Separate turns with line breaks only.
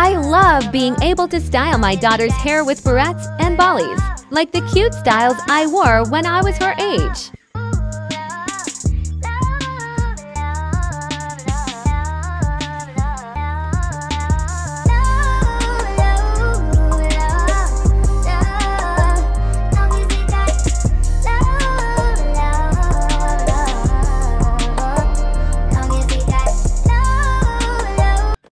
I love being able to style my daughter's hair with barrettes and bollies, like the cute styles I wore when I was her age.